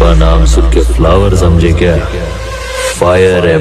पुष्पा नाम सुन के फ्लावर समझे क्या? फायर है